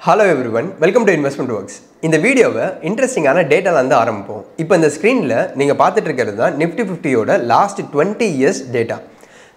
Hello everyone welcome to investment works இந்த வீடியோவை இன்ட்ரெஸ்டிங்கான டேட்டால வந்து ஆரம்பிப்போம். இப்போ இந்த ஸ்க்ரீனில் நீங்கள் பார்த்துட்டு இருக்கிறது தான் Nifty ஃபிஃப்டியோட last twenty years data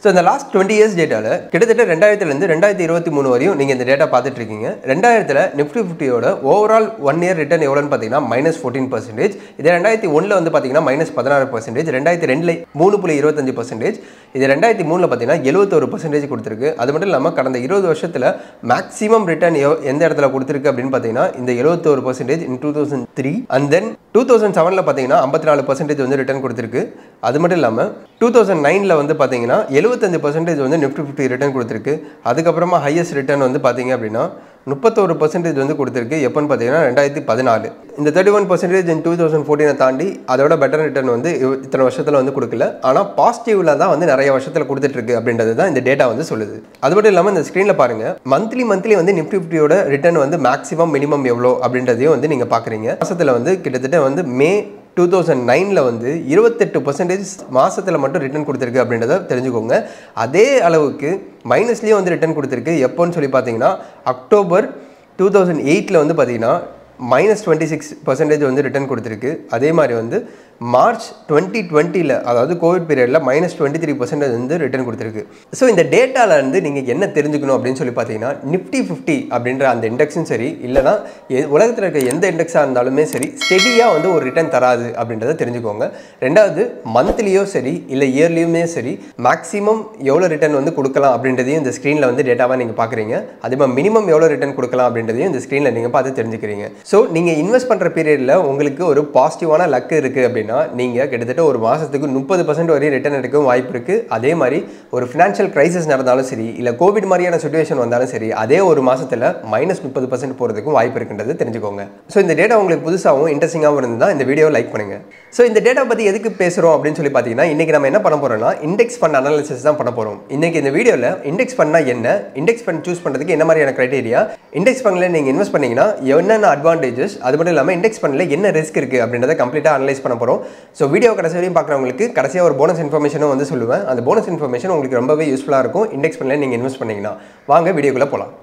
so இந்த லாஸ்ட் டுவெண்ட்டி இயர்ஸ் டேட்டாவில் கிட்டத்தட்ட ரெண்டாயிரத்துலேருந்து ரெண்டாயிரத்தி இருபத்தி மூணு வரையும் நீங்கள் இந்த டேட்டா பார்த்துட்டு இருக்கீங்க ரெண்டாயிரத்தில் நிஃப்டி ஃபிஃப்டியோட ஓவரால் ஒன் இயர் ரிட்டர்ன் எவ்வளோன்னு பார்த்தீங்கன்னா மைனஸ் ஃபோர்டீன் பர்சன்டேஜ் இது ரெண்டாயிரத்தி ஒன்றில் வந்து பார்த்தீங்கன்னா மைனஸ் பதினாறு பர்சன்டேஜ் ரெண்டாயிரத்தி ரெண்டில் மூணு புள்ளி இருபத்தஞ்சு பர்சன்டேஜ் இது ரெண்டாயிரத்தி மூணில் பார்த்தீங்கன்னா எழுபத்தொரு பர்சன்டேஜ் கொடுத்துருக்கு. அது மட்டும் இல்லாமல் கடந்த இருபது வருஷத்தில் மேக்ஸிமம் ரிட்டர்ன் எந்த இடத்துல கொடுத்துருக்கு அப்படின்னு பார்த்தீங்கன்னா இந்த எழுபத்தொரு percentage in two thousand three and then two thousand செவனில் பார்த்தீங்கன்னா ஐம்பத்தி நாலு பர்சன்டேஜ் வந்து ரிட்டர்ன் கொடுத்துருக்கு. அது மட்டும் இல்லாமல் டூ தௌசண்ட் நைனில் வந்து பார்த்தீங்கன்னா எழுபத்தஞ்சு பர்சன்டேஜ் வந்து நிஃப்டி ஃபிஃப்டி ரிட்டர்ன் கொடுத்துருக்கு. அதுக்கப்புறமா ஹையஸ்ட் ரிட்டர்ன் வந்து பார்த்தீங்க அப்படின்னா முப்பத்தோரு பர்சன்டேஜ் வந்து கொடுத்துருக்கு. எப்போன்னு பார்த்தீங்கன்னா ரெண்டாயிரத்தி பதினாலு. இந்த thirty one percentage in two thousand ஃபோர்டீனை தாண்டி அதோட பெட்டர் ரிட்டர்ன் வந்து இத்தனை வருஷத்தில் வந்து கொடுக்கல. ஆனால் பாசிட்டிவில் தான் வந்து நிறைய வருஷத்தில் கொடுத்துட்ருக்கு அப்படின்றது தான் இந்த டேட்டா வந்து சொல்லுது. அது மட்டும் இல்லாமல் இந்த ஸ்க்ரீனில் பாருங்கள் மந்த்லி மந்த்லி வந்து நிஃப்டி ஃபிஃப்டியோட ரிட்டர்ன் வந்து மேக்ஸிமம் மினிமம் எவ்வளோ அப்படின்றதையும் வந்து நீங்கள் பார்க்குறீங்க மாதத்தில் வந்து கிட்டத்தட்ட வந்து மே டூ தௌசண்ட் நைனில் வந்து இருபத்தெட்டு பர்சன்டேஜ் மாதத்தில் மட்டும் ரிட்டர்ன் கொடுத்துருக்கு அப்படின்றத தெரிஞ்சுக்கோங்க. அதே அளவுக்கு மைனஸ்லேயும் வந்து ரிட்டர்ன் கொடுத்துருக்கு. எப்போன்னு சொல்லி பார்த்தீங்கன்னா அக்டோபர் டூ தௌசண்ட் எயிட்டில் வந்து பார்த்தீங்கன்னா மைனஸ் டுவெண்ட்டி சிக்ஸ் பர்சன்டேஜ் வந்து ரிட்டர்ன் கொடுத்துருக்கு. அதே மாதிரி வந்து மார்ச் டுவெண்ட்டி டுவெண்ட்டியில் அதாவது கோவிட் பீரியடில் மைனஸ் டுவெண்ட்டி த்ரீ பர்சன்டேஜ் வந்து ரிட்டர்ன் கொடுத்துருக்கு. ஸோ இந்த டேட்டால இருந்து நீங்கள் என்ன தெரிஞ்சுக்கணும் அப்படின்னு சொல்லி பார்த்தீங்கன்னா நிஃப்டி ஃபிஃப்டி அப்படின்ற அந்த இண்டெக்ஸும் சரி இல்லை எ- உலகத்தில் இருக்க எந்த இண்டெக்ஸாக இருந்தாலுமே சரி ஸ்டெடியாக வந்து ஒரு ரிட்டர்ன் தராது அப்படின்றத தெரிஞ்சுக்கோங்க. ரெண்டாவது மந்த்லியோ சரி இல்லை இயர்லியுமே சரி மேக்ஸிமம் எவ்வளோ ரிட்டர்ன் வந்து கொடுக்கலாம் அப்படின்றதையும் இந்த ஸ்க்ரீனில் வந்து டேட்டாவாக நீங்கள் பார்க்குறீங்க. அதே மாதிரி மினிமம் எவ்வளோ ரிட்டர்ன் கொடுக்கலாம் அப்படின்றதையும் இந்த ஸ்க்ரீனில் நீங்கள் பார்த்து தெரிஞ்சுக்கிறீங்க. ஸோ நீங்கள் இன்வெஸ்ட் பண்ணுற பீரியடில் உங்களுக்கு ஒரு பாசிட்டிவான லக் இருக்குது அப்படின்னு நீங்கள் கிட்டத்தட்ட ஒரு மாதத்துக்கு முப்பது பர்சன்ட் வரையும் ரிட்டர்ன் எடுக்கவும் வாய்ப்பு இருக்குது அதே மாதிரி ஒரு ஃபினான்ஷியல் கிரைசிஸ் நடந்தாலும் சரி இல்லை கோவிட் மாதிரியான சுச்சுவேஷன் வந்தாலும் சரி அதே ஒரு மாதத்தில் மைனஸ் முப்பது பர்சன்ட் போகிறதுக்கும் வாய்ப்பு இருக்குன்றது தெரிஞ்சுக்கோங்க. ஸோ இந்த டேட்டா உங்களுக்கு புதுசாகவும் இன்ட்ரெஸ்டிங்காகவும் இருந்தால் இந்த வீடியோ லைக் பண்ணுங்கள் ஸோ இந்த டேட்டா பற்றி எதுக்கு பேசுகிறோம் அப்படின்னு சொல்லி பார்த்தீங்கன்னா இன்றைக்கி நம்ம என்ன பண்ண போகிறோம்னா இண்டெக்ஸ் ஃபண்ட் அனாலிசிஸ் தான் பண்ண போகிறோம் இன்றைக்கி இந்த வீடியோவில் இண்டெக்ஸ் ஃபண்ட்னா என்ன இண்டெக்ஸ் ஃபண்ட் சூஸ் பண்ணுறதுக்கு என்ன மாதிரியான க்ரைட்டீரியா இண்டெக்ஸ் ஃபண்டில் நீங்கள் இன்வெஸ்ட் பண்ணிங்கன்னா என்னென்ன அட்வான்டேஜஸ் அது மட்டும் இல்லாமல் இண்டெக்ஸ் ஃபண்டில் என்ன ரிஸ்க் இருக்குது அப்படின்றத கம்ப்ளீட்டாக அனலைஸ் பண்ண போகிறோம் ஸோ வீடியோ கடைசி வரையும் பார்க்குறவங்களுக்கு கடைசியாக ஒரு போனஸ் இன்ஃபர்மேஷனும் வந்து சொல்லுவேன். அந்த போனஸ் இன்ஃபர்மேஷன் உங்களுக்கு ரொம்பவே யூஸ்ஃபுல்லாக இருக்கும். இண்டெக்ஸ் ஃபண்டில் நீங்கள் இன்வெஸ்ட் பண்ணிங்கன்னா. வாங்க வீடியோக்குள்ளே போகலாம்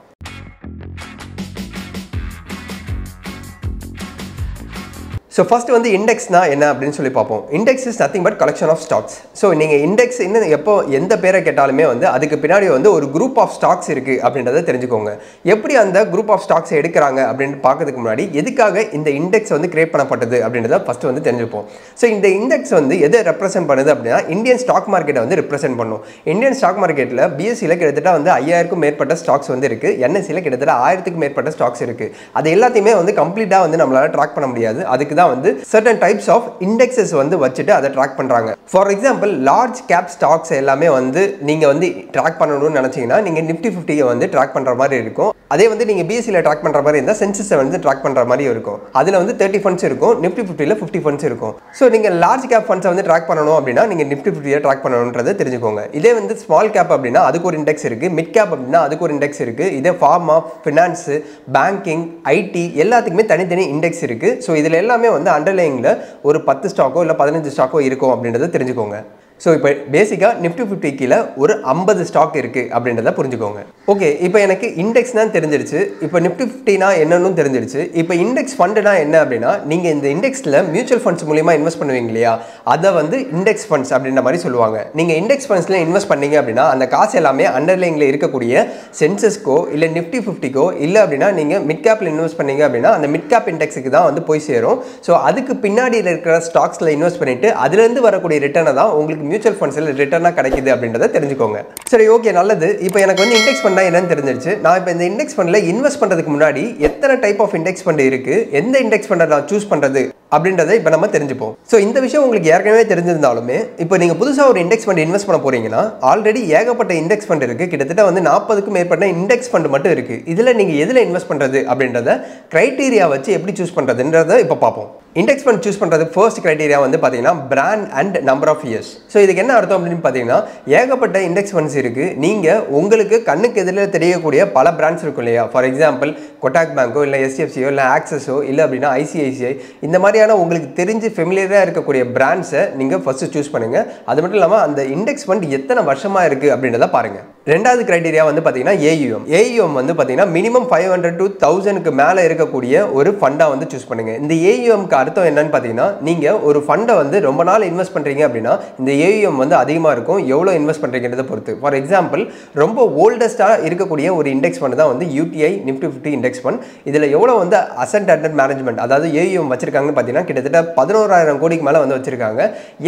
ஸோ ஃபஸ்ட்டு வந்து இண்டெக்ஸ்னா என்ன அப்படின்னு சொல்லி பார்ப்போம். Index is nothing but collection of stocks so நீங்கள் இண்டெக்ஸ் இன்னும் எப்போ எந்த பேரை கேட்டாலுமே வந்து அதுக்கு பின்னாடி வந்து ஒரு குரூப் ஆஃப் ஸ்டாக்ஸ் இருக்குது அப்படின்றத தெரிஞ்சுக்கோங்க. எப்படி அந்த குரூப் ஆஃப் ஸ்டாக்ஸ் எடுக்கிறாங்க அப்படின்னு பார்க்கறதுக்கு முன்னாடி எதுக்காக இந்த இண்டெக்ஸ் வந்து கிரியேட் பண்ணப்பட்டது அப்படின்றத ஃபஸ்ட்டு வந்து தெரிஞ்சுப்போம். ஸோ இந்த இண்டெக்ஸ் வந்து எதை ரெப்ரசென்ட் பண்ணுது அப்படின்னா இந்தியன் ஸ்டாக் மார்க்கெட்டை வந்து ரெப்ரசென்ட் பண்ணும். இந்தியன் ஸ்டாக் மார்க்கெட்டில் பிஎஸ்சியில் கிட்டத்தட்ட வந்து ஐயாயிரக்கும் மேற்பட்ட ஸ்டாக்ஸ் வந்து இருக்குது என்எஸ்சியில் கிட்டத்தட்ட ஆயிரத்துக்கும் மேற்பட்ட ஸ்டாக்ஸ் இருக்குது அது எல்லாத்தையுமே வந்து கம்ப்ளீட்டாக வந்து நம்மளால் ட்ராக் பண்ண முடியாது. அதுக்கு தான் வந்து சர்டன் டைப்ஸ் ஆஃப் இண்டெக்ஸஸ் வந்து வச்சுட்டு அதை ட்ராக் பண்ணுறாங்க for example large cap stocks எல்லாமே வந்து நீங்கள் வந்து ட்ராக் பண்ணணும்னு நினச்சிங்கன்னா நீங்கள் நிஃப்டி ஃபிஃப்டியை வந்து ட்ராக் பண்ணுற மாதிரி இருக்கும். அதே வந்து நீங்கள் பிஎஸ்சியில் ட்ராக் பண்ணுற மாதிரி இருந்தால் சென்சஸை வந்து ட்ராக் பண்ணுற மாதிரி இருக்கும். அதில் வந்து தேர்ட்டி ஃபண்ட்ஸ் இருக்கும் நிஃப்டி ஃபிஃப்டியில் ஃபிஃப்டி ஃபண்ட்ஸ் இருக்கும். ஸோ நீங்கள் லார்ஜ் கேப் ஃபண்ட்ஸை வந்து ட்ராக் பண்ணணும் அப்படின்னா நீங்கள் நிஃப்டி ஃபிஃப்டியை ட்ராக் பண்ணணுன்றதை தெரிஞ்சுக்கோங்க. இதே வந்து ஸ்மால் கேப் அப்படின்னா அதுக்கு ஒரு இண்டெக்ஸ் இருக்குது மிட் கேப் அப்படின்னா அதுக்கு ஒரு இண்டெக்ஸ் இருக்குது இதே ஃபார்மா ஃபினான்ஸு பேங்கிங் ஐடி எல்லாத்துக்குமே தனித்தனி இண்டெக்ஸ் இருக்குது ஸோ இதில் எல்லாமே வந்து அண்டர்லேயிங்கில் ஒரு பத்து ஸ்டாக்கோ இல்லை பதினஞ்சு ஸ்டாக்கோ இருக்கும் அப்படின்றத தெரிஞ்சுக்கோங்க. ஸோ இப்போ பேசிக்காக நிஃப்டி ஃபிஃப்டி கீழே ஒரு ஐம்பது ஸ்டாக் இருக்குது அப்படின்றத புரிஞ்சுக்கோங்க. ஓகே இப்போ எனக்கு இண்டெக்ஸ் தான் தெரிஞ்சிருச்சு. இப்போ நிஃப்டி ஃபிஃப்டினா என்னன்னு தெரிஞ்சிருச்சு. இப்போ இண்டெக்ஸ் ஃபண்டுனா என்ன அப்படின்னா நீங்கள் இந்த இண்டெக்ஸில் மியூச்சுவல் ஃபண்ட்ஸ் மூலிமா இன்வெஸ்ட் பண்ணுவீங்க இல்லையா? அதை வந்து இண்டெக்ஸ் ஃபண்ட்ஸ் அப்படின்ற மாதிரி சொல்லுவாங்க. நீங்கள் இண்டெக்ஸ் ஃபண்ட்ஸில் இன்வெஸ்ட் பண்ணீங்க அப்படின்னா அந்த காசு எல்லாமே அண்டர்லைனில் இருக்கக்கூடிய சென்சஸ்க்கோ இல்லை நிஃப்டி ஃபிஃப்டிக்கோ இல்லை அப்படின்னா நீங்கள் மிட் கேப்பில் இன்வெஸ்ட் பண்ணீங்க அப்படின்னா அந்த மிட் கேப் இண்டெக்ஸுக்கு தான் வந்து போய் சேரும். ஸோ அதுக்கு பின்னாடி இருக்கிற ஸ்டாக்ஸில் இன்வெஸ்ட் பண்ணிவிட்டு அதுலேருந்து வரக்கூடிய ரிட்டர்னை தான் உங்களுக்கு மியூச்சுவல் ஃபண்ட்ஸில் ரிட்டர்னாக கிடைக்குது அப்படின்றத தெரிஞ்சுக்கோங்க. சரி ஓகே நல்லது. இப்போ எனக்கு வந்து இண்டெக்ஸ் ஃபண்ட்னா என்னன்னு தெரிஞ்சிருச்சு. நான் இப்போ இந்த இண்டெக்ஸ் ஃபண்டில் இன்வெஸ்ட் பண்ணுறதுக்கு முன்னாடி எத்தனை டைப் ஆஃப் இண்டெக்ஸ் ஃபண்ட் இருக்குது எந்த இண்டெக்ஸ் ஃபண்டை நான் சூஸ் பண்ணுறது அப்படின்றத இப்போ நம்ம தெரிஞ்சுப்போம். ஸோ இந்த விஷயம் உங்களுக்கு ஏற்கனவே தெரிஞ்சிருந்தாலுமே இப்போ நீங்கள் புதுசாக ஒரு இண்டெக்ஸ் ஃபண்ட் இன்வெஸ்ட் பண்ண போறீங்கன்னா ஆல்ரெடி ஏகப்பட்ட இண்டெக்ஸ் ஃபண்ட் இருக்குது கிட்டத்தட்ட வந்து நாற்பதுக்கும் மேற்பட்ட இண்டெக்ஸ் ஃபண்ட் மட்டும் இருக்குது இதில் நீங்கள் எதில் இன்வெஸ்ட் பண்ணுறது அப்படின்றத க்ரைட்டீரியா வச்சு எப்படி சூஸ் பண்ணுறதுன்றத இப்போ பார்ப்போம். இண்டெக்ஸ் ஃபண்ட் சூஸ் பண்ணுறது ஃபர்ஸ்ட் க்ரைட்டீரியா வந்து பார்த்தீங்கன்னா brand and number of years so இதுக்கு என்ன அர்த்தம் அப்படின்னு பார்த்தீங்கன்னா ஏகப்பட்ட இண்டெக்ஸ் ஃபண்ட்ஸ் இருக்குது நீங்கள் உங்களுக்கு கண்ணுக்கு எதிரில் தெரியக்கூடிய பல பிராண்ட்ஸ் இருக்கும் இல்லையா? ஃபார் எக்ஸாம்பிள் கொட்டாக் பேங்கோ இல்லை எஸ்டிஎஃப்சியோ இல்லை ஆக்சஸோ இல்லை அப்படின்னா ஐசிஐசிஐ இந்த மாதிரி மாதிரியான உங்களுக்கு தெரிஞ்சு ஃபெமிலியராக இருக்கக்கூடிய பிராண்ட்ஸை நீங்கள் ஃபஸ்ட்டு சூஸ் பண்ணுங்கள் அது மட்டும் இல்லாமல் அந்த இண்டெக்ஸ் ஃபண்ட் எத்தனை வருஷமாக இருக்குது அப்படின்றத பாருங்கள் ரெண்டாவது கிரைட்டீரியா வந்து பார்த்தீங்கன்னா ஏயுஎம் ஏயுஎம் வந்து பார்த்தீங்கன்னா மினிமம் ஃபைவ் ஹண்ட்ரட் டு தௌசண்ட்க்கு மேலே இருக்கக்கூடிய ஒரு ஃபண்டாக வந்து சூஸ் பண்ணுங்கள் இந்த ஏயுஎம்க்கு அர்த்தம் என்னன்னு பார்த்தீங்கன்னா நீங்கள் ஒரு ஃபண்டை வந்து ரொம்ப நாள் இன்வெஸ்ட் பண்ணுறீங்க அப்படின்னா இந்த ஏயுஎம் வந்து அதிகமாக இருக்கும். எவ்வளோ இன்வெஸ்ட் பண்ணுறீங்கிறத பொறுத்து. ஃபார் எக்ஸாம்பிள் ரொம்ப ஓல்டஸ்ட்டாக இருக்கக்கூடிய ஒரு இண்டெக்ஸ் ஃபண்ட் தான் வந்து UTI Nifty fifty index fund இதில் எவ்வளோ வந்து அசன்ட் அண்டர் மேனேஜ்மெண்ட் அதாவது ஏயுஎம் வச்சிருக்காங்கன்னு பார்த்தீங்கன்னா கிட்டத்தட்ட பதினோராயிரம் கோடிக்கு மேலே வந்து வச்சிருக்காங்க.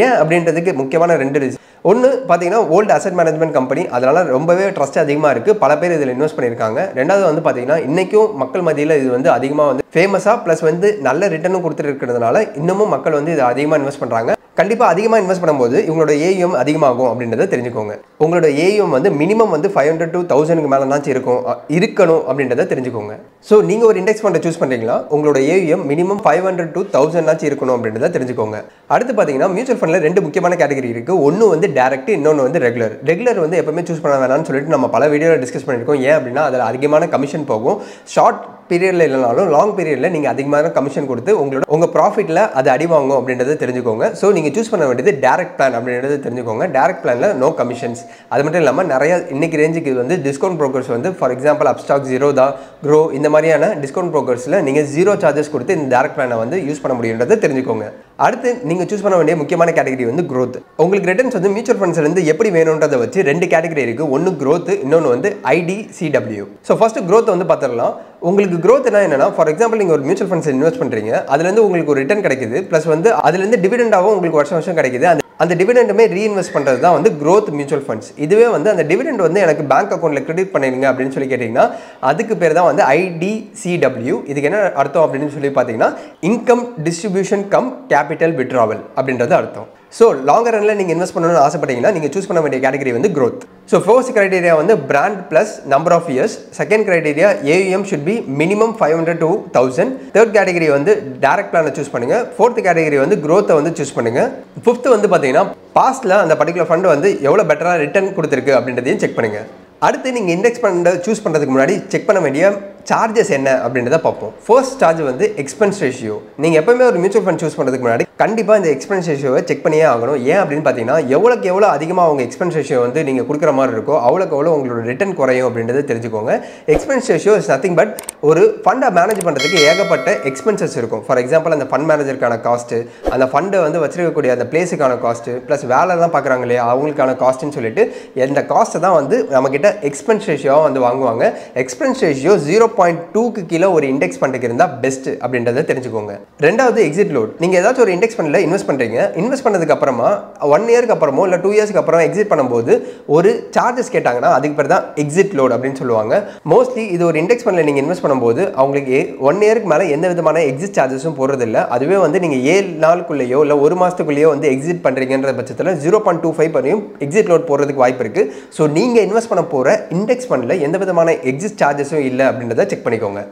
ஏன் அப்படின்றதுக்கு முக்கியமான ரெண்டு ரீசன் ஒன்று பார்த்தீங்கன்னா ஓல்டு அசட் மேனேஜ்மெண்ட் கம்பெனி அதனால் ரொம்பவே ட்ரஸ்ட் அதிகமாக இருக்குது பல பேர் இதில் இன்வெஸ்ட் பண்ணியிருக்காங்க. ரெண்டாவது வந்து பார்த்தீங்கன்னா இன்றைக்கும் மக்கள் மத்தியில் இது வந்து அதிகமாக வந்து ஃபேமஸாக ப்ளஸ் வந்து நல்ல ரிட்டர்னும் கொடுத்துட்டு இருக்கிறதுனால இன்னமும் மக்கள் வந்து இதை அதிகமாக இன்வெஸ்ட் பண்ணுறாங்க கண்டிப்பாக அதிகமாக இன்வெஸ்ட் பண்ணும்போது இவங்களோட ஏஎம் அதிகமாகும் அப்படின்றத தெரிஞ்சுக்கோங்க. உங்களோட ஏஎம் வந்து மினிமம் வந்து ஃபைவ் ஹண்ட்ரட் டூ தௌசண்ட்க்கு மேலேனாச்சும் இருக்கும். இருக்கணும் அப்படின்றத தெரிஞ்சுக்கோங்க. ஸோ நீங்கள் ஒரு இண்டெக்ஸ் ஃபண்டை சூஸ் பண்ணுறீங்களா உங்களோட AM minimum five hundred two தௌசண்ட்னாச்சும் இருக்கணும் அப்படின்றத தெரிஞ்சுக்கோங்க. அடுத்து பார்த்தீங்கன்னா மியூச்சுவல் ஃபண்டில் ரெண்டு முக்கியமான கேட்டகரி இருக்குது ஒன்று வந்து டேரக்ட் இன்னொன்று வந்து ரெகுலர் ரெகுலர் வந்து எப்பவுமே சூஸ் பண்ண வேணாம்னு சொல்லிட்டு நம்ம பல வீடியோவில் டிஸ்கஸ் பண்ணியிருக்கோம். ஏன் அப்படின்னா அதில் அதிகமான கமிஷன் போகும். ஷார்ட் பீரியடில் இல்லைனாலும் லாங் பீரியடில் நீங்கள் அதிகமான கமிஷன் கொடுத்து உங்களோட உங்கள் ப்ராஃபிட்டில் அது அடி வாங்கும் அப்படின்றத தெரிஞ்சுக்கோங்க. ஸோ நீங்கள் சூஸ் பண்ண வேண்டியது டேரக்ட் பிளான் அப்படின்றத தெரிஞ்சுக்கோங்க. டேரக்ட் பிளானில் நோ கமிஷன்ஸ் அது மட்டும் இல்லாமல் நிறைய இன்னைக்கு ரேஞ்சுக்கு வந்து டிஸ்கவுண்ட் ப்ரோக்கர்ஸ் வந்து for example Upstox Zerodha Groww இந்த மாதிரியான டிஸ்கவுண்ட் ப்ரோக்கர்ஸில் நீங்கள் ஜீரோ சார்ஜஸ் கொடுத்து இந்த டேரக்ட் பிளானை வந்து யூஸ் பண்ண முடியுன்றதை தெரிஞ்சுக்கோங்க. அடுத்து நீங்கள் சூஸ் பண்ண வேண்டிய முக்கியமான கேட்டகரி வந்து க்ரோத் உங்களுக்கு ரிட்டர்ன்ஸ் வந்து மியூச்சுவல் ஃபண்ட்ஸ்லேருந்து எப்படி வேணுன்றதை வச்சு ரெண்டு கேட்டகரி இருக்குது ஒன்று க்ரோத் இன்னொன்று வந்து ஐடிசிடபிள்யூ ஸோ ஃபஸ்ட்டு க்ரோத் வந்து பார்த்துடலாம். உங்களுக்கு growthனா என்னன்னா ஃபார் எக்ஸாம்பிள் நீங்கள் ஒரு மியூச்சுவல் ஃபண்ட்ஸ் இன்வெஸ்ட் பண்ணுறீங்க அதுலேருந்து உங்களுக்கு ஒரு ரிட்டர்ன் கிடைக்குது. ப்ளஸ் வந்து அதுலேருந்து டிவிடெண்டாகவும் உங்களுக்கு வருஷம் வருஷம் கிடைக்குது. அந்த அந்த டிவிடெண்டுமே ரீஇன்வெஸ்ட் பண்ணுறது தான் வந்து க்ரோத் மியூச்சுவல் ஃபண்ட்ஸ் இதுவே வந்து அந்த டிவிடெண்ட் வந்து எனக்கு பேங்க் அக்கௌண்ட்டில் கிரெடிட் பண்ணிடுங்க அப்படின்னு சொல்லி கேட்டிங்கன்னா அதுக்கு பேர் தான் வந்து ஐடிசிடபிள்யூ இதுக்கு என்ன அர்த்தம் அப்படின்னு சொல்லி பார்த்தீங்கன்னா income distribution cum capital withdrawal அப்படின்றது அர்த்தம். ஸோ லாங் ரனில் நீங்கள் இன்வெஸ்ட் பண்ணணும்னு ஆசைப்பட்டீங்கன்னா நீங்கள் சூஸ் பண்ண வேண்டிய கேட்டகரி வந்து க்ரோத் ஸோ ஃபர்ஸ்ட் கிரைடீரியா வந்து brand plus number of years second criteria AUM should be minimum five hundred two thousand third category வந்து டேரக்ட் பிளானை சூஸ் பண்ணுங்கள் ஃபோர்த் கேட்டகரி வந்து க்ரோத்தை வந்து சூஸ் பண்ணுங்கள் ஃபிஃப்த் வந்து பார்த்தீங்கன்னா பாஸ்ட்டில் அந்த பர்டிகுலர் ஃபண்ட் வந்து எவ்வளோ பெட்டராக ரிட்டர்ன் கொடுத்துருக்கு அப்படின்றதையும் செக் பண்ணுங்கள் அடுத்து நீங்கள் இண்டெக்ஸ் பண்ண சூஸ் பண்ணுறதுக்கு முன்னாடி செக் பண்ண வேண்டிய சார்ஜஸ் என்ன அப்படின்றத பார்ப்போம். ஃபர்ஸ்ட் சார்ஜ் வந்து எக்ஸ்பென்ஸ் ரேஷியோ நீங்கள் எப்பவுமே ஒரு மியூச்சுவல் ஃபண்ட் சூஸ் பண்ணுறதுக்கு முன்னாடி கண்டிப்பாக இந்த எக்ஸ்பென்ஸ் ரேஷியோவை செக் பண்ணியே ஆகணும். ஏன் அப்படின்னு பார்த்தீங்கன்னா எவ்வளோக்கு எவ்வளோ அதிகமாக அவங்க எக்ஸ்பென்ஸ் ரேஷியோ வந்து நீங்கள் கொடுக்குற மாதிரி இருக்கோ அவ்வளோக்கு எவ்வளோ உங்களோட ரிட்டர்ன் குறையும் அப்படின்றத தெரிஞ்சுக்கோங்க. Expense ratio is nothing but ஒரு ஃபண்டை மேனேஜ் பண்ணுறதுக்கு ஏகப்பட்ட எக்ஸ்பென்சஸ் இருக்கும். ஃபார் எக்ஸாம்பிள் அந்த ஃபண்ட் மேனேஜருக்கான காஸ்ட்டு அந்த ஃபண்டை வந்து வச்சிருக்கக்கூடிய அந்த பிளேஸுக்கான காஸ்ட்டு ப்ளஸ் வேலைலாம் பார்க்குறாங்க இல்லையா அவங்களுக்கான காஸ்ட்டுன்னு சொல்லிட்டு இந்த காஸ்ட்டை தான் வந்து நம்மக்கிட்ட எக்ஸ்பென்ஸ் ரேஷியோவாக வந்து வாங்குவாங்க. எக்ஸ்பென்ஸ் ரேஷியோ ஜீரோ பாயிண்ட் டூக்கு கீழே ஒரு இண்டெக்ஸ் ஃபண்டுக்கு இருந்தால் பெஸ்ட் அப்படின்றத தெரிஞ்சுக்கோங்க. ரெண்டாவது எக்ஸிட் லோட் நீங்கள் ஏதாச்சும் ஒரு இண்டெக்ஸ் ஃபண்டில் இன்வெஸ்ட் பண்ணுறீங்க இன்வெஸ்ட் பண்ணதுக்கு அப்புறமா ஒன் இயருக்கு அப்புறமோ இல்லை டூ இயர்ஸ்க்கு அப்புறம் எக்ஸிட் பண்ணும்போது ஒரு சார்ஜஸ் கேட்டாங்கன்னா அதுக்கு பேர் தான் எக்ஸிட் லோட் அப்படின்னு சொல்லுவாங்க. மோஸ்ட்லி இது ஒரு இண்டெக்ஸ் ஃபண்டில் நீங்கள் இன்வெஸ்ட் பண்ணும்போது அவங்களுக்கு ஒன் இயருக்கு மேலே எந்த விதமான எக்ஸிட் சார்ஜஸும் போடுறதில்ல. அதுவே வந்து நீங்கள் ஏழு நாளுக்குள்ளேயோ இல்லை ஒரு மாதத்துக்குள்ளேயோ வந்து எக்ஸிட் பண்ணுறீங்கன்ற பட்சத்தில் ஜீரோ பாயிண்ட் டூ ஃபைவ் வரையும் எக்ஸிட் லோட் போடுறதுக்கு வாய்ப்பு இருக்குது ஸோ நீங்கள் இன்வெஸ்ட் பண்ண போகிற இண்டெக்ஸ் ஃபண்டில் எந்த விதமான எக்ஸிட் சார்ஜஸும் இல்லை அப்படின்றத செக் பண்ணிக்கோங்க.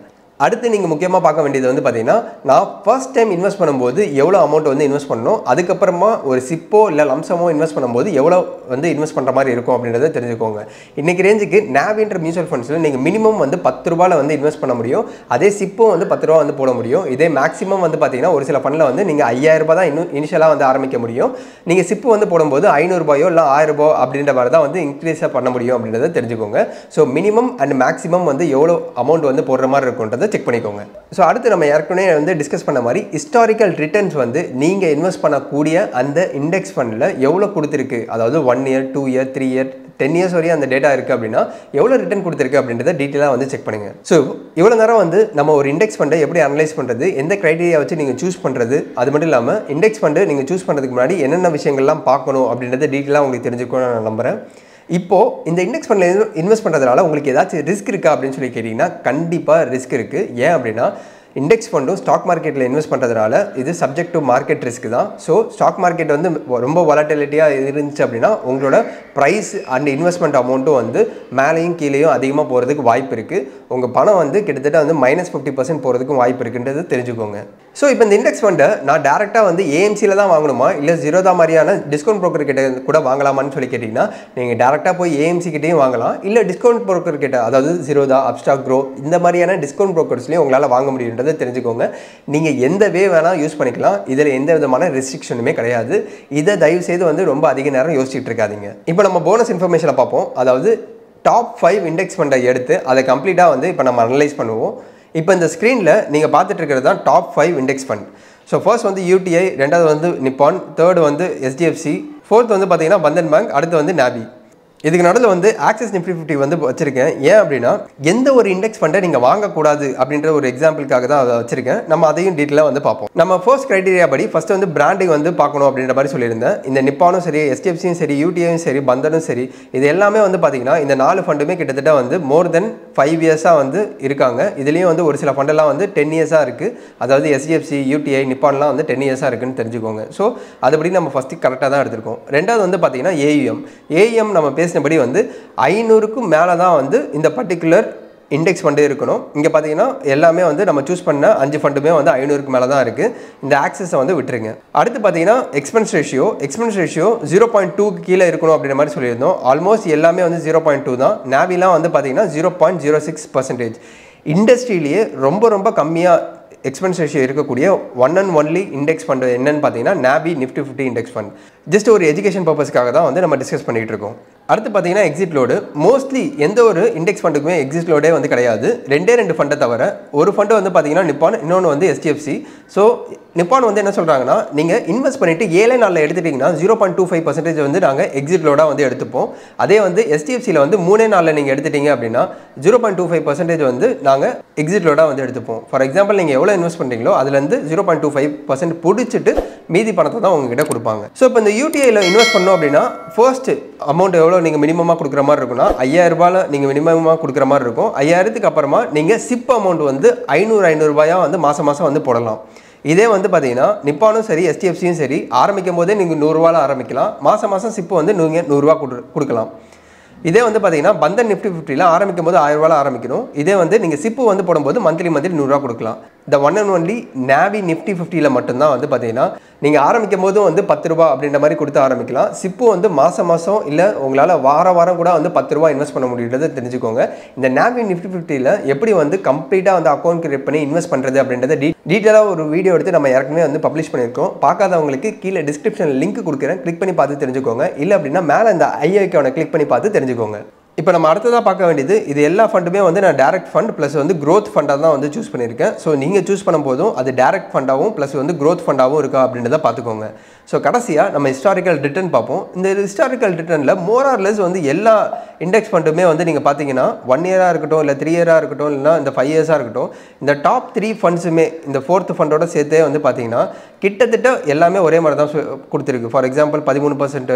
அடுத்து நீங்கள் முக்கியமாக பார்க்க வேண்டியது வந்து பார்த்தீங்கன்னா நான் ஃபர்ஸ்ட் டைம் இன்வெஸ்ட் பண்ணும்போது எவ்வளோ அமௌண்ட் வந்து இன்வெஸ்ட் பண்ணணும் அதுக்கப்புறமா ஒரு சிப்போ இல்லை லம்சமோ இன்வெஸ்ட் பண்ணும்போது எவ்வளோ வந்து இன்வெஸ்ட் பண்ணுற மாதிரி இருக்கும் அப்படின்றத தெரிஞ்சுக்கோங்க. இன்றைக்கி ரேஞ்சுக்கு நாவின்ற மியூச்சுவல் ஃபண்ட்ஸில் நீங்கள் மினிமம் வந்து பத்து ரூபாயில் வந்து இன்வெஸ்ட் பண்ண முடியும். அதே சிப்போ வந்து பத்து ரூபா வந்து போட முடியும். இதே மேக்ஸிமம் வந்து பார்த்தீங்கன்னா ஒரு சில ஃபண்டில் வந்து நீங்கள் ஐயாயிரம் ரூபாய் தான் இன்னும் இனிஷியலாக வந்து ஆரம்பிக்க முடியும். நீங்கள் சிப்பு வந்து போடும்போது ஐநூறுரூபாயோ இல்லை ஆயிரம் ரூபாய் அப்படின்ற மாதிரி தான் வந்து இன்க்ரீஸாக பண்ண முடியும் அப்படின்றத தெரிஞ்சுக்கோங்க. ஸோ மினிமம் அண்ட் மேக்ஸிமம் வந்து எவ்வளோ அமௌண்ட் வந்து போடுற மாதிரி இருக்குன்றது செக் பண்ணிக்கோங்க. ஸோ அடுத்து நம்ம ஏற்கனவே வந்து டிஸ்கஸ் பண்ண மாதிரி ஹிஸ்டாரிக்கல் ரிட்டர்ன்ஸ் வந்து நீங்கள் இன்வெஸ்ட் பண்ணக்கூடிய அந்த இண்டெக்ஸ் ஃபண்டில் எவ்வளோ கொடுத்துருக்கு? அதாவது one year two year three year ten years வரையும் அந்த டேட்டா இருக்குது அப்படின்னா எவ்வளோ ரிட்டர்ன் கொடுத்துருக்கு அப்படின்றத டீட்டெயிலாக வந்து செக் பண்ணுங்கள் ஸோ இவ்வளோ நேரம் வந்து நம்ம ஒரு இண்டெக்ஸ் ஃபண்டை எப்படி அனலைஸ் பண்ணுறது எந்த க்ரைட்டீரியா வச்சு நீங்கள் சூஸ் பண்ணுறது அது மட்டும் இல்லாமல் இண்டெக்ஸ் ஃபண்டு நீங்கள் சூஸ் பண்ணுறதுக்கு முன்னாடி என்னென்ன விஷயங்கள்லாம் பார்க்கணும் அப்படின்றத டீட்டெயிலாக உங்களுக்கு தெரிஞ்சுக்கணும்னு நான் நம்புகிறேன் இப்போது இந்த இண்டெக்ஸ் ஃபண்டில் இன்வெஸ்ட் பண்ணுறதுனால உங்களுக்கு ஏதாச்சும் ரிஸ்க் இருக்கா அப்படின்னு சொல்லி கேட்டிங்கன்னா கண்டிப்பாக ரிஸ்க் இருக்குது ஏன் அப்படின்னா இண்டெக்ஸ் ஃபண்டும் ஸ்டாக் மார்க்கெட்டில் இன்வெஸ்ட் பண்ணுறதுனால இது சப்ஜெக்ட் டு மார்க்கெட் ரிஸ்க் தான். ஸோ ஸ்டாக் மார்க்கெட் வந்து ரொம்ப வாலட்டிலிட்டியாக இருந்துச்சு அப்படின்னா உங்களோட ப்ரைஸ் அண்ட் இன்வெஸ்ட்மெண்ட் அமௌண்ட்டும் வந்து மேலேயும் கீழேயும் அதிகமாக போகிறதுக்கு வாய்ப்பு இருக்குது உங்கள் பணம் வந்து கிட்டத்தட்ட வந்து மைனஸ் ஃபிஃப்டி பர்சன்ட் போகிறதுக்கும் வாய்ப்பு இருக்குன்றது தெரிஞ்சுக்கோங்க. ஸோ இப்போ இந்த இண்டெக்ஸ் ஃபண்டை நான் டேரெக்டாக வந்து ஏஎம்சியில் தான் வாங்கணுமா? இல்லை ஜீரோதா மாதிரியான டிஸ்கவுண்ட் ப்ரோக்கர் கிட்ட கூட வாங்கலாமான்னு சொல்லி கேட்டிங்கன்னா நீங்கள் டேரெக்டாக போய் ஏஎம்சி கிட்டேயும் வாங்கலாம். இல்லை டிஸ்கவுண்ட் ப்ரோக்கர் கிட்ட அதாவது ஜீரோதா அப்ஸ்டாக் க்ரோ இந்த மாதிரியான டிஸ்கவுண்ட் ப்ரோக்கர்ஸ்லேயும் உங்களால் வாங்க முடியுன்றது தெரிஞ்சுக்கோங்க. நீங்கள் எந்த வே வேணால் யூஸ் பண்ணிக்கலாம். இதில் எந்த விதமான ரெஸ்ட்ரிக்ஷனுமே கிடையாது. இதை தயவு செய்து வந்து ரொம்ப அதிக நேரம் யோசிச்சுட்டு இருக்காதிங்க. இப்போ நம்ம போனஸ் இன்ஃபர்மேஷனை பார்ப்போம். அதாவது டாப் ஃபைவ் இண்டெக்ஸ் ஃபண்டை எடுத்து அதை கம்ப்ளீட்டாக வந்து இப்போ நம்ம அனலைஸ் பண்ணுவோம். இப்போ இந்த ஸ்க்ரீனில் நீங்கள் பார்த்துட்டு இருக்கிறது தான் top five index fund so first வந்து யூடிஐ ரெண்டாவது வந்து நிப்பான் தேர்டு வந்து எஸ்டிஎஃப்சி ஃபோர்த் வந்து பார்த்தீங்கன்னா பந்தன் பேங்க் அடுத்து வந்து நாபி இதுக்கு நடுவில் வந்து ஆக்சிஸ் நிஃப்டி ஃபிஃப்டி வந்து வச்சிருக்கேன். ஏன் அப்படின்னா எந்த ஒரு இண்டெக்ஸ் ஃபண்டை நீங்கள் வாங்கக்கூடாது அப்படின்ற ஒரு எக்ஸாம்பிளுக்காக தான் அதை வச்சிருக்கேன். நம்ம அதையும் டீட்டெயிலாக வந்து பார்ப்போம். நம்ம ஃபர்ஸ்ட் க்ரைட்டீரியா படி ஃபஸ்ட்டு வந்து பிராண்டிங் வந்து பார்க்கணும் அப்படின்ற மாதிரி சொல்லியிருந்தேன். இந்த நிப்பானும் சரி எஸ்டிஎஃப்சியும் சரி யூடிஐயும் சரி பந்தனும் சரி இது எல்லாமே வந்து பார்த்தீங்கன்னா இந்த நாலு ஃபண்டுமே கிட்டத்தட்ட வந்து மோர் தென் ஃபைவ் இயர்ஸாக வந்து இருக்காங்க. இதுலேயும் வந்து ஒரு சில ஃபண்டெல்லாம் வந்து டென் இயர்ஸாக இருக்குது அதாவது எஸ்டிஎஃப்சி யூடிஐ நிப்பான்லாம் வந்து டென் இயர்ஸாக இருக்குன்னு தெரிஞ்சுக்கோங்க. ஸோ அதுபடி நம்ம ஃபஸ்ட்டு கரெக்டாக தான் எடுத்திருக்கோம். ரெண்டாவது வந்து பார்த்தீங்கன்னா ஏயுஎம் ஏயுஎம் நம்ம பேசினபடி வந்து ஐநூறுக்கும் மேலே தான் வந்து இந்த பர்டிகுலர் இண்டெக்ஸ் ஃபண்டு இருக்கணும். இங்கே பார்த்தீங்கன்னா எல்லாமே வந்து நம்ம சூஸ் பண்ண அஞ்சு ஃபண்டுமே வந்து ஐநூறுக்கு மேலே தான் இருக்குது இந்த ஆக்சஸை வந்து விட்டுருங்க. அடுத்து பார்த்தீங்கன்னா expense ratio expense ratio zero point டூக்கு கீழே இருக்கணும் அப்படின்ற மாதிரி சொல்லியிருந்தோம். ஆல்மோஸ்ட் எல்லாமே வந்து ஜீரோ பாயிண்ட் டூ தான். நேவிலாம் வந்து பார்த்தீங்கன்னா zero point zero six percentage இண்டஸ்ட்ரியிலேயே ரொம்ப ரொம்ப கம்மியாக எக்ஸ்பென்ஸ் ரேஷியோ இருக்கக்கூடிய one and only index fund என்னன்னு பார்த்தீங்கன்னா நாபி Nifty fifty index fund just ஒரு எஜுகேஷன் பர்பஸ்க்காக தான் வந்து நம்ம டிஸ்கஸ் பண்ணிகிட்டு இருக்கோம். அடுத்து பார்த்தீங்கன்னா எக்ஸிட் லோடு மோஸ்ட்லி எந்த ஒரு இண்டெக்ஸ் ஃபண்டுக்குமே எக்ஸிட் லோடே வந்து கிடையாது. ரெண்டே ரெண்டு ஃபண்டை தவிர ஒரு ஃபண்டு வந்து பார்த்தீங்கன்னா நிப்பான் இன்னொன்று வந்து எஸ்டிஎஃப்சி ஸோ நிப்பான் வந்து என்ன சொல்கிறாங்கன்னா நீங்கள் இன்வெஸ்ட் பண்ணிவிட்டு ஏழே நாளில் எடுத்துட்டிங்கன்னா zero point two five percentage வந்து நாங்கள் எக்ஸிட் லோடாக வந்து எடுத்துப்போம். அதே வந்து எஸ்டிஎஃப்சியில் வந்து மூணே நாளில் நீங்கள் எடுத்துட்டீங்க அப்படின்னா zero point two five percentage வந்து நாங்கள் எக்ஸிட் லோடாக வந்து எடுத்துப்போம். ஃபார் எக்ஸாம்பிள் நீங்கள் எவ்வளோ இன்வெஸ்ட் பண்ணுறீங்களோ அதுலேருந்து zero point two five percent பிடிச்சிட்டு மீதி பணத்தை தான் உங்ககிட்ட கொடுப்பாங்க. ஸோ இப்போ இந்த யூடிஐயில் இன்வெஸ்ட் பண்ணோம் அப்படின்னா ஃபர்ஸ்ட் அமௌண்ட் எவ்வளோ நீங்கள் மினிமமாக கொடுக்குற மாதிரி இருக்குன்னா ஐயாயிரரூபாயில் நீங்கள் மினிமமாக கொடுக்குற மாதிரி இருக்கும். ஐயாயிரத்துக்கு அப்புறமா நீங்கள் சிப் அமௌண்ட் வந்து ஐநூறு ஐநூறுரூபாயாக வந்து மாதம் மாதம் வந்து போடலாம். இதே வந்து பார்த்தீங்கன்னா நிப்பானும் சரி எஸ்டிஎஃப்சியும் சரி ஆரம்பிக்கும் போதே நீங்கள் நூறுரூவாவில் ஆரம்பிக்கலாம். மாதம் மாதம் சிப்பு வந்து நீங்கள் நூறுரூவா கொடு கொடுக்கலாம். இதே வந்து பார்த்தீங்கன்னா பந்தன் நிஃப்டி ஃபிஃப்டியில் ஆரம்பிக்கும் போது ஆயிரம் ஆரம்பிக்கணும். இதே வந்து நீங்கள் சிப்பு வந்து போடும்போது மந்த்லி மந்த்லி நூறுரூவா கொடுக்கலாம். இந்த one and only Navi Nifty ஃபிஃப்டியில் மட்டும்தான் வந்து பார்த்தீங்கன்னா நீங்கள் ஆரம்பிக்கும் போதும் வந்து பத்து ரூபா அப்படின்ற மாதிரி கொடுத்து ஆரம்பிக்கலாம். சிப்பு வந்து மாதம் மாதம் இல்லை உங்களால் வார வாரம் கூட வந்து பத்து ரூபா இன்வெஸ்ட் பண்ண முடியுன்றதை தெரிஞ்சுக்கோங்க. இந்த நேவி நிஃப்டி ஃபிஃப்டியில் எப்படி வந்து கம்ப்ளீட்டாக வந்து அக்கௌண்ட் கிரியேட் பண்ணி இன்வெஸ்ட் பண்ணுறது அப்படின்றத டீ டீட்டெயிலாக ஒரு வீடியோ எடுத்து நம்ம ஏற்கனவே வந்து பப்ளிஷ் பண்ணியிருக்கோம். பார்க்காதவங்களுக்கு கீழே டிஸ்கிரிப்ஷனில் லிங்க் கொடுக்குறேன். கிளிக் பண்ணி பார்த்து தெரிஞ்சுக்கோங்க. இல்லை அப்படின்னா மேலே இந்த ஐஐக்கான கிளிக் பண்ணி பார்த்து தெரிஞ்சுக்கோங்க. இப்போ நம்ம அடுத்ததாக பார்க்க வேண்டியது இது எல்லா ஃபண்டுமே வந்து நான் டேரக்ட் ஃபண்ட் ப்ளஸ் வந்து க்ரோத் ஃபண்டாக தான் வந்து சூஸ் பண்ணியிருக்கேன். ஸோ நீங்கள் சூஸ் பண்ணும்போதும் அது டேரக்ட் ஃபண்டாகவும் ப்ளஸ் வந்து க்ரோத் ஃபண்டாகவும் இருக்கா அப்படின்றத பார்த்துக்கோங்க. ஸோ கடைசியாக நம்ம ஹிஸ்டாரிக்கல் ரிட்டர்ன் பார்ப்போம். இந்த ஹிஸ்டாரிக்கல் ரிட்டர்னில் மோரார்லெஸ் வந்து எல்லா இண்டெக்ஸ் ஃபண்டுமே வந்து நீங்கள் பார்த்தீங்கன்னா ஒன் இயராக இருக்கட்டும் இல்லை த்ரீ இயராக இருக்கட்டும் இல்லைனா இந்த ஃபைவ் இயர்ஸாக இருக்கட்டும் இந்த டாப் த்ரீ ஃபண்ட்ஸுமே இந்த ஃபோர்த் ஃபண்டோட சேர்த்தே வந்து பார்த்தீங்கன்னா கிட்டத்தட்ட எல்லாமே ஒரே மாதிரி தான் கொடுத்துருக்கு. ஃபார் எக்ஸாம்பிள் பதிமூணு பர்சன்ட்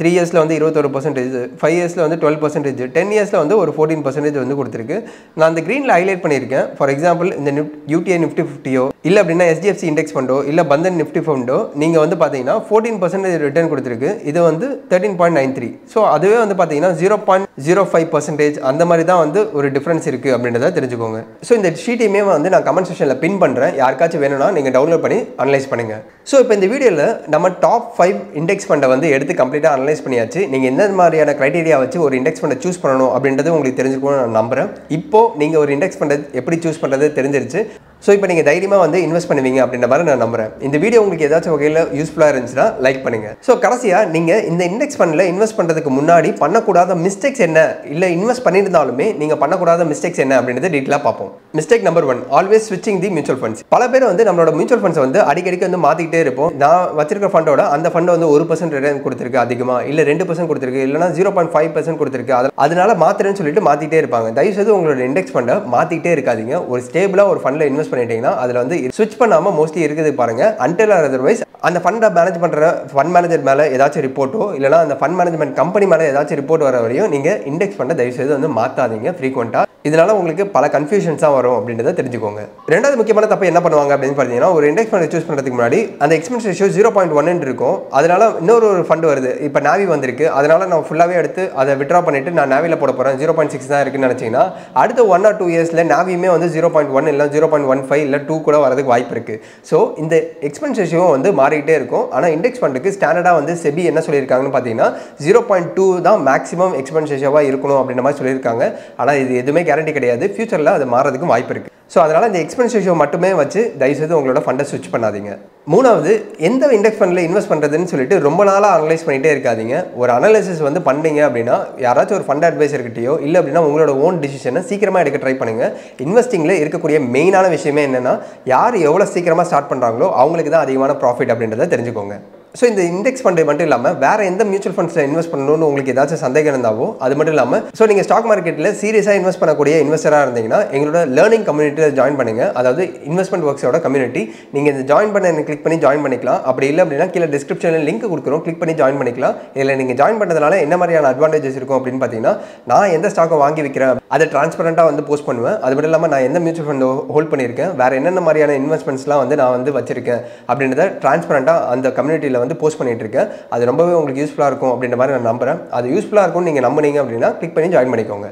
த்ரீ இயர்ஸில் வந்து இருபத்தொரு பர்சன்டேஜ் ஃபைவ் இயர்ஸில் வந்து டுவெல் பர்சன்டேஜ் டென் இயர்ஸில் வந்து ஒரு ஃபோர்டீன் பர்சன்டேஜ் வந்து கொடுத்துருக்கு. நான் அந்த க்ரீனில் ஹைலைட் பண்ணியிருக்கேன். ஃபார் எக்ஸாம்பிள் இந்த நிஃப்ட் யூடிஐ நிஃப்டி ஃபிஃப்டியோ இல்லை அப்படின்னா எஸ்டிஎஃப்சி இண்டெக்ஸ் ஃபண்டோ இல்லை பந்தன் நிஃப்டி ஃபண்டோ நீங்கள் வந்து பார்த்தீங்கன்னா ஃபோர்டீன் பர்சன்டேஜ் ரிட்டர்ன் கொடுத்துருக்கு. இது வந்து thirteen point nine three so அதுவே வந்து பார்த்தீங்கன்னா zero point zero five percentage அந்த மாதிரி தான் வந்து ஒரு டிஃப்ரென்ஸ் இருக்குது அப்படின்றத தெரிஞ்சுக்கோங்க. ஸோ இந்த ஷீட்டையுமே வந்து நான் கமெண்ட் செக்ஷனில் பின் பண்ணுறேன் யாருக்காச்சும் வேணும்னா நீங்கள் டவுன்லோட் பண்ணி அனலைஸ் பண்ணுங்கள் ஸோ இப்போ இந்த வீடியோவில் நம்ம டாப் ஃபைவ் இண்டெக்ஸ் ஃபண்டை வந்து எடுத்து கம்ப்ளீட்டாக அனலைஸ் பண்ணியாச்சு. நீங்கள் எந்த மாதிரியான க்ரைட்டீரியா வச்சு ஒரு இண்டெக்ஸ் ஃபண்டை சூஸ் பண்ணணும் அப்படின்றது உங்களுக்கு தெரிஞ்சுக்கணும்னு நான் நம்புறேன். இப்போ நீங்கள் ஒரு இண்டெக்ஸ் ஃபண்டை எப்படி சூஸ் பண்ணுறது தெரிஞ்சிருச்சு. ஸோ இப்போ நீங்கள் தைரியமாக வந்து இன்வெஸ்ட் பண்ணுவீங்க அப்படின்ற மாதிரி நான் நம்புறேன். இந்த வீடியோ உங்களுக்கு ஏதாச்சும் வகையில் யூஸ்ஃபுல்லாக இருந்துச்சுன்னா லைக் பண்ணுங்கள் ஸோ கடைசியாக நீங்கள் இந்த இண்டெக்ஸ் ஃபண்டில் இன்வெஸ்ட் பண்ணுறதுக்கு முன்னாடி பண்ணக்கூடாத மிஸ்டேக்ஸ் என்ன? இல்லை இன்வெஸ்ட் பண்ணியிருந்தாலுமே நீங்கள் பண்ணக்கூடாத மிஸ்டேக்ஸ் என்ன அப்படின்றத டீட்டெயிலாக பார்ப்போம். Mistake number one always switching the mutual funds பல பேர் வந்து நம்மளோட மியூச்சுவல் ஃபண்ட்ஸ் வந்து அடிக்கடிக்கு வந்து மாற்றிக்கிட்டே இருப்போம். நான் வச்சிருக்கிற ஃபண்டோட அந்த ஃபண்ட் வந்து ஒரு பர்சன்ட் ரிட்டர்ன் கொடுத்துருக்கு அதிகமாக இல்லை ரெண்டு பர்சன்ட் கொடுத்துருக்கு இல்லைனா ஜீரோ பாயிண்ட் ஃபைவ் பர்சன்ட் கொடுத்துருக்கு. அது அதனால மாத்திரன்னு சொல்லிட்டு மாற்றிட்டே இருப்பாங்க. தயவுசெய்து உங்களோட இண்டெக்ஸ் ஃபண்டை மாற்றிக்கிட்டே இருக்காதீங்க. ஒரு ஸ்டேபிளாக ஒரு ஃபண்டில் இன்வெஸ்ட் பண்ணிட்டீங்கன்னா அதில் வந்து ஸ்விட்ச் பண்ணாமல் மோஸ்ட்லி இருக்குது பாருங்க. அன்டில் அதர்வைஸ் அந்த ஃபண்டை மேனேஜ் பண்ணுற ஃபண்ட் மேனேஜர் மேலே ஏதாச்சும் ரிப்போர்ட்டோ இல்லைனா அந்த ஃபண்ட் மேனேஜ்மெண்ட் கம்பெனி மேலே ஏதாச்சும் ரிப்போர்ட் வர வரையும் நீங்கள் இண்டெக்ஸ் ஃபண்டை தயவுசெய்து வந்து மாற்றாதீங்க ஃப்ரீக்வெண்ட்டாக இதனால உங்களுக்கு பல கன்ஃபியூஷன்ஸாக வரும் அப்படின்றத தெரிஞ்சுக்கோங்க. ரெண்டாவது முக்கியமான தப்பு என்ன பண்ணுவாங்க அப்படின்னு பார்த்தீங்கன்னா ஒரு இண்டெக்ஸ் ஃபண்ட் சூஸ் பண்ணுறதுக்கு முன்னாடி அந்த expense ratio zero point one இருக்கும். அதனால இன்னொரு ஒரு ஃபண்ட் வருது. இப்போ நாவி வந்திருக்கு. அதனால நான் ஃபுல்லாகவே எடுத்து அதை விட்ரா பண்ணிட்டு நான் நாவியில் போட போகிறேன் ஜீரோ பாயிண்ட் சிக்ஸ் தான் இருக்குன்னு நினச்சிங்கன்னா அடுத்த ஒன் ஆர் டூ இயர்ஸில் நாவியுமே வந்து ஜீரோ பாயிண்ட் ஒன் இல்லை ஜீரோ பாயிண்ட் ஒன் ஃபைவ் இல்லை டூ கூட வரதுக்கு வாய்ப்பு இருக்குது ஸோ இந்த எக்ஸ்பென்ஸ் ரேஷியோ வந்து மாறிக்கிட்டே இருக்கும். ஆனால் இண்டெக்ஸ் ஃபண்டுக்கு ஸ்டாண்டர்டாக வந்து செபி என்ன சொல்லியிருக்காங்கன்னு பார்த்தீங்கன்னா ஜீரோ பாயிண்ட் டூ தான் மேக்ஸிமம் எக்ஸ்பென்ஸ் ரேஷியோவாக இருக்கணும் அப்படின்ற மாதிரி சொல்லியிருக்காங்க. ஆனால் இது எதுவுமே கேரண்டி கிடையாது. ஃபியூச்சரில் அது மாறதுக்கும் வாய்ப்பு இருக்குது ஸோ அதனால் இந்த எக்ஸ்பென்ஸ் ரேஷியோ மட்டுமே வச்சு தயவுசெய்து உங்களோட ஃபண்டை ஸ்விட்ச் பண்ணாதீங்க. மூணாவது எந்த இண்டெக்ஸ் ஃபண்டில் இன்வெஸ்ட் பண்ணுறதுன்னு சொல்லிட்டு ரொம்ப நாளாக அனலைஸ் பண்ணிகிட்டே இருக்காதீங்க. ஒரு அனலைசிஸ் வந்து பண்ணீங்க அப்படின்னா யாராச்சும் ஒரு ஃபண்ட் அட்வைசர்கிட்டயோ இல்லை அப்படின்னா உங்களோட ஓன் டிசிஷனை சீக்கிரமாக எடுக்க ட்ரை பண்ணுங்கள் இன்வெஸ்டிங்கில் இருக்கக்கூடிய மெயினான விஷயமே என்னென்னா யார் எவ்வளோ சீக்கிரமாக ஸ்டார்ட் பண்ணுறாங்களோ அவங்களுக்கு தான் அதிகமான ப்ராஃபிட் அப்படின்றத தெரிஞ்சுக்கோங்க. ஸோ இந்த இண்டெக்ஸ் ஃபண்டு மட்டும் இல்லாமல் வேறு எந்த மியூச்சுவல் ஃபண்ட்ஸில் இன்வெஸ்ட் பண்ணணும்னு உங்களுக்கு ஏதாச்சும் சந்தேகம் இருந்தாவோ அது மட்டும் இல்லாமல் ஸோ நீங்கள் ஸ்டாக் மார்க்கெட்டில் சீரியஸாக இன்வெஸ்ட் பண்ணக்கூடிய இன்வெஸ்டராக இருந்தீங்கன்னா எங்களோட லேர்னிங் கம்யூனிட்டியில் ஜாயின் பண்ணுங்கள் அதாவது இன்வெஸ்ட்மெண்ட் ஒர்க்ஸோட கம்யூனிட்டி நீங்கள் இந்த ஜாயின் பண்ண கிளிக் பண்ணி ஜாயின் பண்ணிக்கலாம். அப்படி இல்லை அப்படின்னா கீழே டிஸ்கிரிப்ஷனில் லிங்க் கொடுக்குறோம். கிளிக் பண்ணி ஜாயின் பண்ணிக்கலாம். இதில் நீங்கள் ஜாயின் பண்ணதுனால என்ன மாதிரியான அட்வான்டேஜஸ் இருக்கும் அப்படின்னு பார்த்தீங்கன்னா நான் எந்த ஸ்டாக்கை வாங்கி விற்கிறேன் அதை டிரான்ஸ்பரண்ட்டாக வந்து போஸ்ட் பண்ணுவேன். அது மட்டும் இல்லாமல் நான் எந்த மியூச்சுவல் ஃபண்ட் ஹோல்ட் பண்ணியிருக்கேன் வேறு என்னென்ன மாதிரியான இன்வெஸ்ட்மெண்ட்ஸ்லாம் வந்து நான் வந்து வச்சிருக்கேன் அப்படின்றத டிரான்ஸ்பரண்ட்டாக அந்த கம்யூனிட்டியில் வந்து போஸ்ட் பண்ணிகிட்ருக்கேன் இருக்கேன் அது ரொம்பவே உங்களுக்கு யூஸ்ஃபுல்லாக இருக்கும் அப்படின்ற மாதிரி நான் நம்புறேன். அது யூஸ்ஃபுல்லாக இருக்கும்னு நீங்கள் நம்புனீங்க அப்படின்னா கிளிக் பண்ணி ஜாயின் பண்ணிக்கோங்க.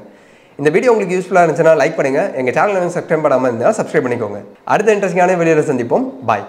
இந்த வீடியோ உங்களுக்கு யூஸ்ஃபுல்லாக இருந்துச்சுன்னா லைக் பண்ணுங்கள் எங்கள் சேனலை சப்ஸ்கிரைப் பண்ணாமல் இருந்தால் சப்ஸ்கிரைப் பண்ணிக்கோங்க. அடுத்த இன்ட்ரெஸ்டிங்கான வீடியோவில் சந்திப்போம். பாய்